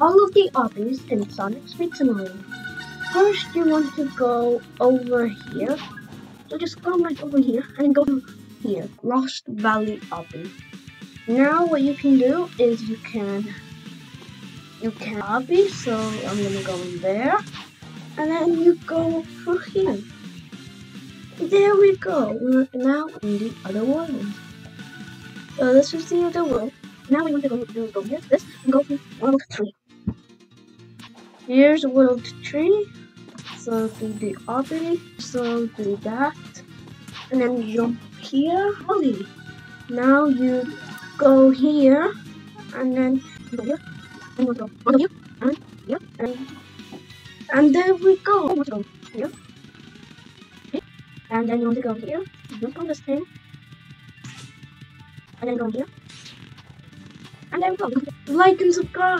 all of the obbies in Sonic Simulator. First, you want to go over here. So just go right over here and go here, Lost Valley Obby. Now what you can do is you can you can obby, so I'm gonna go in there. And then you go through here. There we go. We're now in the other world. So this is the other world. Now we want to go do is go here this and go to world three. Here's world three. So do the obby. So do that. And then jump here. Ollie. Now you go here and then go here. And we'll go on here and here and and there we go. To go here. And then you want to go here. Jump on this thing. And then go here. And we go. Like and subscribe.